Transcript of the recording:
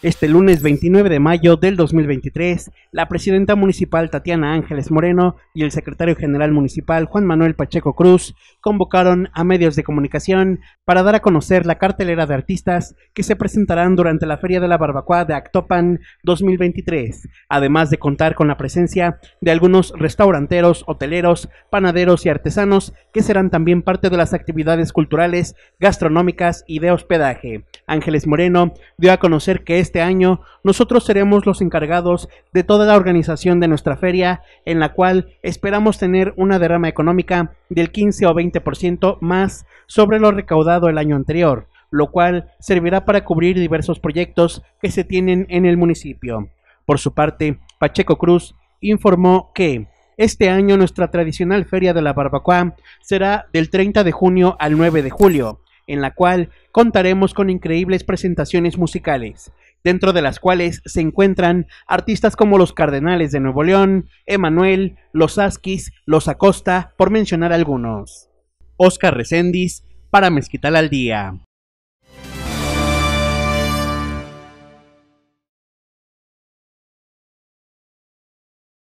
Este lunes 29 de mayo del 2023, la presidenta municipal Tatiana Ángeles Moreno y el secretario general municipal Juan Manuel Pacheco Cruz convocaron a medios de comunicación para dar a conocer la cartelera de artistas que se presentarán durante la Feria de la Barbacoa de Actopan 2023, además de contar con la presencia de algunos restauranteros, hoteleros, panaderos y artesanos que serán también parte de las actividades culturales, gastronómicas y de hospedaje. Ángeles Moreno dio a conocer que este año nosotros seremos los encargados de toda la organización de nuestra feria, en la cual esperamos tener una derrama económica del 15 o 20% más sobre lo recaudado el año anterior, lo cual servirá para cubrir diversos proyectos que se tienen en el municipio. Por su parte, Pacheco Cruz informó que este año nuestra tradicional Feria de la Barbacoa será del 30 de junio al 9 de julio, en la cual contaremos con increíbles presentaciones musicales, dentro de las cuales se encuentran artistas como los Cardenales de Nuevo León, Emanuel, los Asquis, los Acosta, por mencionar algunos. Oscar Recendis, para Mezquital al Día.